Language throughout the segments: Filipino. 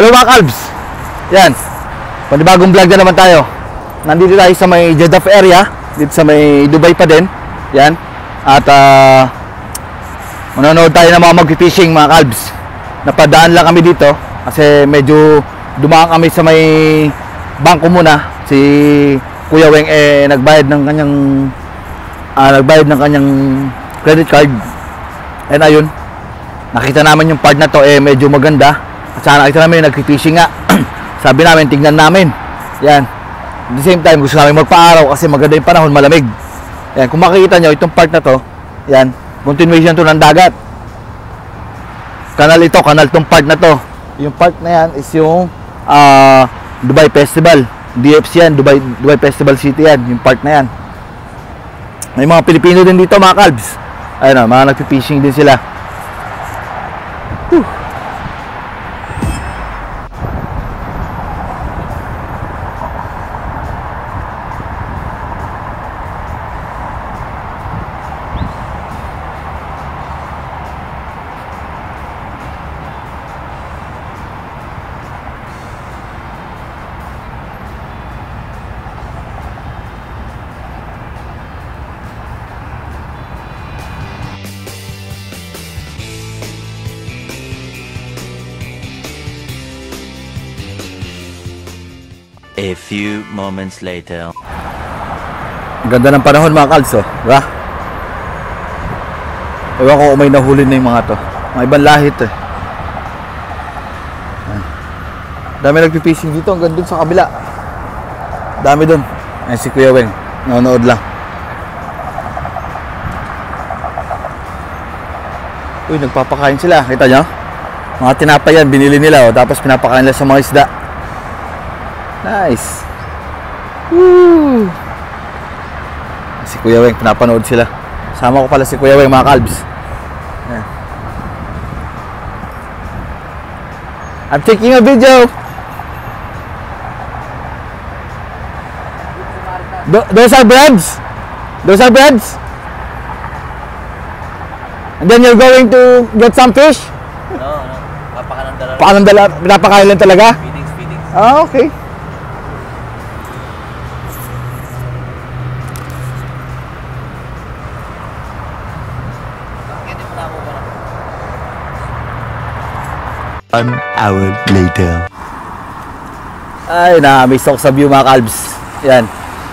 Hello mga Kalbs! Yan. Panibagong vlog na naman tayo. Nandito tayo sa may Jeddah area. Dito sa may Dubai pa din. Yan. At ah manonood tayo ng mga mag-fishing mga Kalbs. Napadaan lang kami dito kasi medyo dumaan kami sa may bangko muna. Si Kuya Weng eh nagbayad ng kanyang ah, nagbayad ng kanyang credit card. And ayun, nakita namin yung part na to eh medyo maganda at saka nakita namin nagfishing nga. Sabi namin tignan namin. Yan. At the same time gusto namin magpa-araw kasi maganda yung panahon malamig. Yan kung makikita nyo itong part na to yan continuation to ng dagat. Kanal ito kanal tong part na to. Yung part na yan is yung ah, Dubai Festival. DFC yan Dubai, Dubai Festival City yan yung part na yan. May mga Pilipino din dito mga kalbs ayun o mga nagpipishing din sila A few moments later. Ganda ng panahon mga kalso, ba? Ewan ko kung may nahuli na yung mga to. Mga ibang lahit eh. Ayan. Dami nagpipishing dito hanggang dun sa kabila. Dami dun. Ayan si Kuya Weng. Nanonood lang. Uy, nagpapakain sila. Kita nyo? Mga tinapay yan, binili nila. Oh, tapos pinapakain nila sa mga isda. Nice. Woo! Si Kuya Weng, pinapanood sila. Sama ko pala si Kuya Weng, mga kalbs. Ayan. I'm taking a video. Th- those are breads. Those are breads. And then you're going to get some fish? No, no. Papakanang dala Paano dala? Pinapakain lang talaga? Feedings, feedings. Ah, okay. Hindi mo na ako ba One hour later. Ay, na-miss ako sa view mga kalbs. Yan.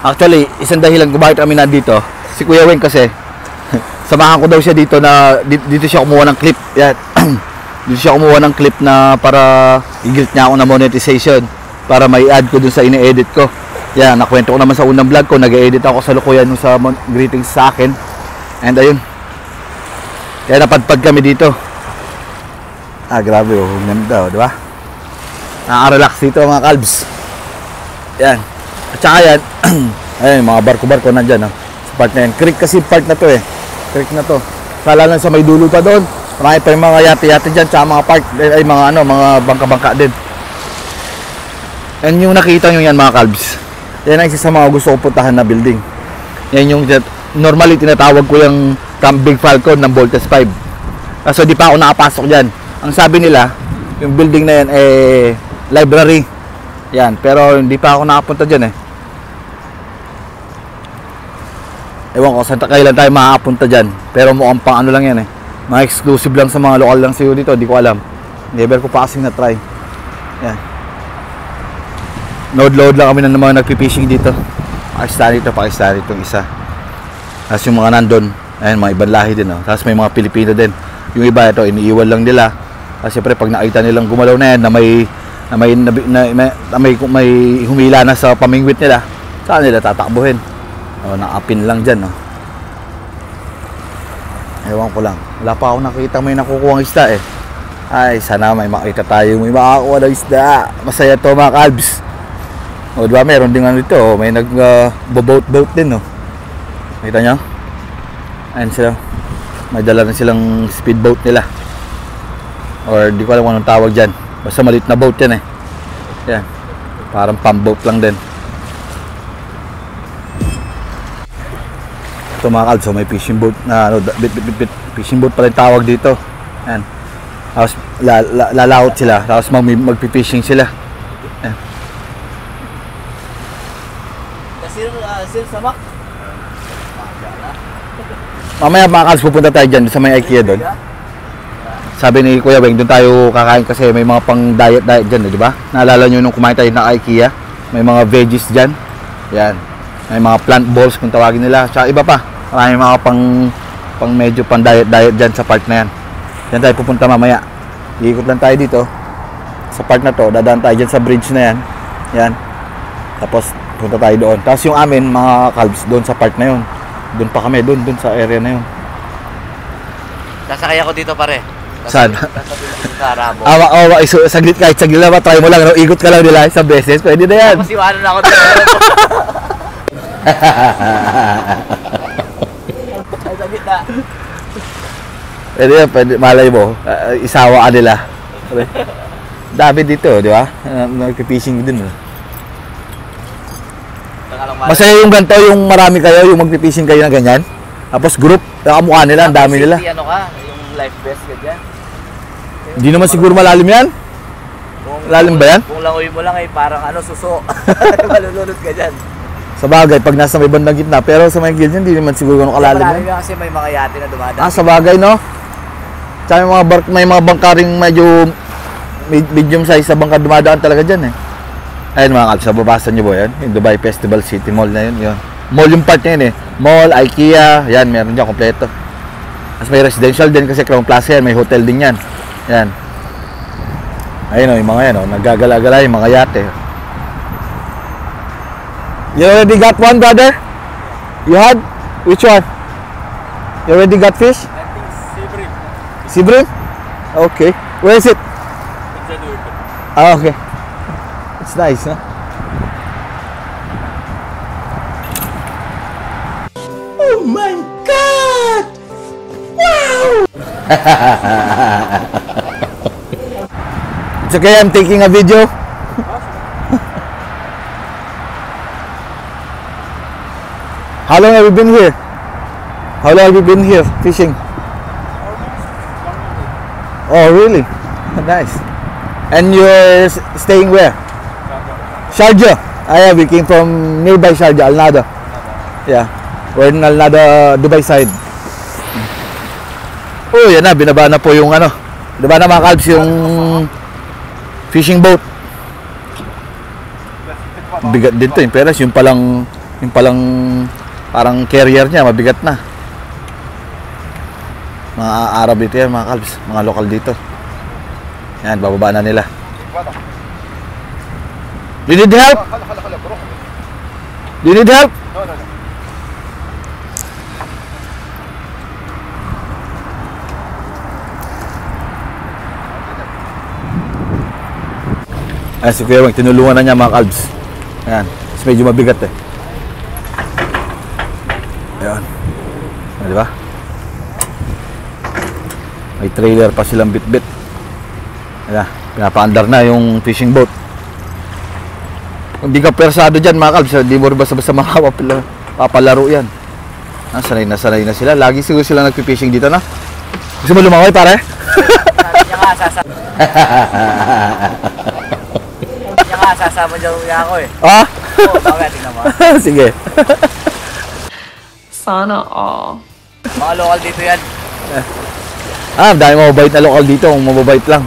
Actually, isang dahilan kung bakit kami nandito, si Kuya Weng kasi, samahan ko daw siya dito na, dito, siya kumuha ng clip. Yan. dito siya kumuha ng clip na para i-guilt niya ako na monetization para may add ko dun sa ini-edit ko. Yan, nakwento ko naman sa unang vlog ko, nag-edit ako sa lukuyan nung sa greetings sa akin. And ayun. Kaya napadpad kami dito. Ah, grabe oh, ang ganda oh, di ba? Nakaka-relax dito mga kalbs. Yan. At saka yan, ayun, mga barko-barko nandyan, no? Sa part na yan. Creek kasi part na to eh. Creek na to. Kala lang sa may dulo pa doon. Marami pa yung mga yate-yate dyan, tsaka mga park, eh, ay mga ano, mga bangka-bangka din. Yan yung nakita nyo yan mga kalbs. Yan ang isa sa mga gusto ko puntahan na building. Yan yung normally tinatawag ko yung Big Falcon ng Voltes 5. Kaso di pa ako nakapasok dyan. Ang sabi nila, yung building na yan eh library. Yan, pero hindi pa ako nakapunta dyan eh. Ewan ko, saan kailan tayo makakapunta dyan. Pero mukhang pang ano lang yan eh. Mga exclusive lang sa mga lokal lang siguro dito, di ko alam. Never ko pa kasing na-try. Yan. Load-load lang kami ng mga nagpipishing dito. Pakistani ito, Pakistani itong isa. Tapos yung mga nandun, ayan, mga ibang lahi din. Oh. Tapos may mga Pilipino din. Yung iba ito, iniiwan lang nila. Kasi siyempre, pag nakita nilang gumalaw na yan, na may, na may, na, na, na, na may, may humila na sa pamingwit nila, saan nila tatakbuhin? O, nakapin lang dyan. Oh. Ewan ko lang. Wala pa ako nakita may nakukuha ng isda eh. Ay, sana may makita tayo may makakuha ng isda. Masaya to mga kalbs. O, di ba? Meron din ano ito. oh. May nag uh, din, no? Kita nyo? Ayan sila. May dala na silang speedboat nila. Or di ko alam kung anong tawag dyan. Basta maliit na boat yan eh. Yan. Parang pump boat lang din. Ito mga kalso, may fishing boat na ano, bit, bit, bit, bit, fishing boat pala yung tawag dito. Yan. Tapos la, la, lalaot sila. Tapos mag, magpipishing sila. Kasi uh, sir, samak. Mamaya mga Kalbs, pupunta tayo dyan sa may IKEA doon. Sabi ni Kuya Weng, doon tayo kakain kasi may mga pang diet diet dyan, eh, di ba? Naalala nyo nung kumain tayo ng IKEA? May mga veggies dyan. Yan. May mga plant balls kung tawagin nila. Tsaka iba pa. Marami mga pang pang medyo pang diet diet dyan sa part na yan. Yan tayo pupunta mamaya. Iikot lang tayo dito. Sa part na to, dadaan tayo dyan sa bridge na yan. Yan. Tapos punta tayo doon. Tapos yung amin, mga calves, doon sa part na yun. Doon pa kami, doon, doon sa area na yun. Sasakay ako dito pare. Saan? Sasabihin ko sa Ramo. Awa, awa, iso, saglit kahit saglit lang, try mo lang, no? ikot ka lang nila isang beses, pwede na yan. Tapos iwanan na ako dito. Ay, sa gitna. Pwede yan, pwede, malay mo, ah, isawa ka nila. Dami dito, di ba? Uh, Nagpipishing din. eh. Masaya yung ganito, yung marami kayo, yung magpipishing kayo na ganyan. Tapos group, nakamukha nila, ang dami nila. Ano ka? Yung life vest ka dyan. Hindi naman siguro malalim yan. Kung, Lalim ba yan? Kung langoy mo lang ay parang ano, suso. Malulunod ka dyan. Sa bagay, pag nasa may bandang gitna, pero sa may gilid hindi naman siguro ganun kalalim Malalim yan. kasi may mga yate na dumadaan. Ah, sa bagay, no? Tsaka may mga, bark, may mga bangkaring medyo med- medium size sa bangka dumadaan talaga dyan eh. Ayun mga kalps, nababasa nyo ba yan? Yung Dubai Festival City Mall na yun, yun. Mall yung part na yun eh. Mall, IKEA, yan, meron dyan, kompleto. Tapos may residential din kasi Crown Plaza yan, may hotel din yan. Yan. Ayun o, yung mga yan o, naggagala-gala yung mga yate. You already got one, brother? You had? Which one? You already got fish? I think Sibri. Sibrim? Okay. Where is it? Ah, okay. It's nice, huh? Oh my God! Wow! it's okay, I'm taking a video. How long have you been here? How long have you been here fishing? Oh, really? nice. And you're staying where? Sharjah. Ah, yeah, we came from nearby Sharjah, Al Nada. Yeah, we're in Al Nada, Dubai side. Oh, yan na, binaba na po yung ano. Binaba na mga kalbs yung fishing boat. Bigat din to, yung peras, yung palang, yung palang parang carrier niya, mabigat na. Mga Arab dito yan, mga kalbs, mga lokal dito. Yan, bababa na nila. You need help? You need help? Ayan, si Kuya Weng, tinulungan na niya mga kalbs. Ayan, kasi medyo mabigat eh. Ayan. Ayan, di ba? May trailer pa silang bit-bit. Ayan, pinapaandar na yung fishing boat. Kung di ka persado dyan mga kalbs, di mo rin basta-basta makapapala- papalaro yan. Ah, sanay na sanay na sila. Lagi siguro sila nagpipishing dito na. Gusto mo lumangoy pare? Sabi niya nga, sasama. Nga, sasama daw niya ako eh. Ah? Oo, bakit? Tingnan mo. Sige. Sana all. Mga local dito yan. Ah, dahil mababait na lokal dito, mababait lang.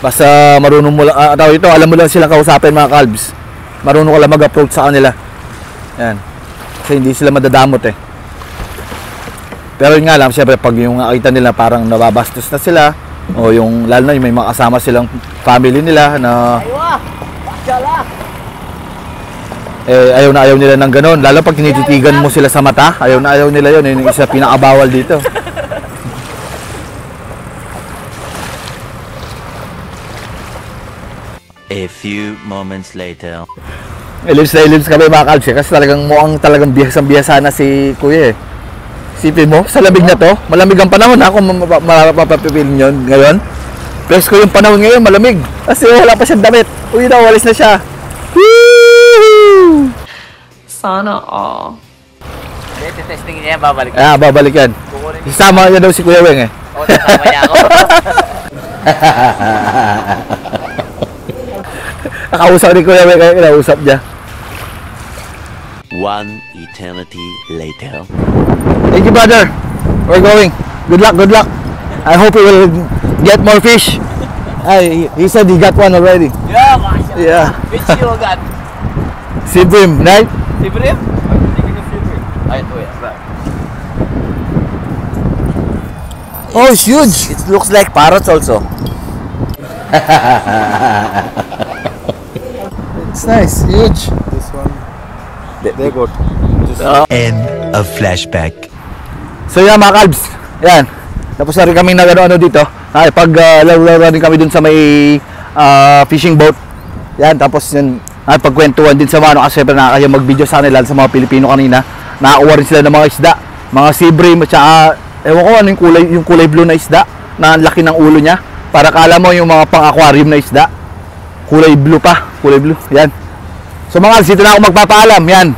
Basta marunong mo lang, ah, tawag ito, alam mo lang sila kausapin mga kalbs. Marunong ka lang mag-approach sa kanila. Yan. Kasi hindi sila madadamot eh. Pero yun nga lang, syempre pag yung nakita nila parang nababastos na sila, o yung, lalo na yung may mga kasama silang family nila na! Eh, ayaw na ayaw nila ng ganun. Lalo pag tinititigan mo sila sa mata, ayaw na ayaw nila yun. Yun yung isa pinakabawal dito. Eh, Eh, A few moments later. Elims na elims kami mga kalbs eh, kasi talagang mukhang talagang bihasang bihasa na si kuya eh. Sipin mo, sa labig na to, malamig ang panahon ha, kung mapapapipilin yun ngayon. Plus ko yung panahon ngayon, malamig. Kasi wala pa siyang damit. Uy na, walis na siya. Woo! Sana all. Hindi, testing niya yan, babalik. Ah, babalik yan. Isama niya daw si Kuya Weng eh. Oo, sasama niya ako. Nakausap ni Kuya Weng, kaya kinausap niya. One eternity later. Thank you, brother. We're going. Good luck, good luck. I hope we will get more fish. Ay, he said he got one already. Yeah, masya. Yeah. Which you got? Sibrim, right? Sibrim? Ay, ito yan. Oh, it's huge. It looks like parrots also. It's nice, huge. End of flashback. So yan mga kalbs, yan. Tapos na rin kami nag ano dito. Ay, pag uh, laro-laro din kami dun sa may ah, fishing boat. Yan, tapos yun, ay, pagkwentuhan din sa mga ano, kasi syempre nakakaya mag-video sa kanila sa mga Pilipino kanina. Nakakuha rin sila ng mga isda, mga sea bream, at saka, ewan ko ano yung kulay, yung kulay blue na isda, na laki ng ulo niya. Para kala mo yung mga pang-aquarium na isda. Kulay blue pa, kulay blue, yan. So mga dito na ako magpapaalam, yan.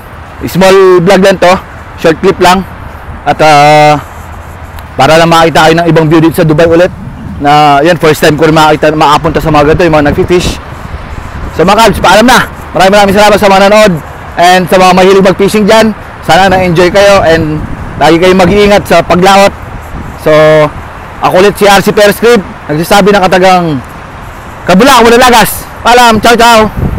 Small vlog lang to, short clip lang. At ah, para lang makita kayo ng ibang view dito sa Dubai ulit na yan first time ko rin makita makapunta sa mga ganito yung mga nagfi-fish. So mga kalbs paalam na! Maraming maraming salamat sa mga nanood and sa mga mahilig mag-fishing dyan. Sana na-enjoy kayo and lagi kayong mag-iingat sa paglaot so ako ulit si RC Perez Crib. Nagsasabi ng katagang kabula, wala lagas. Paalam, ciao ciao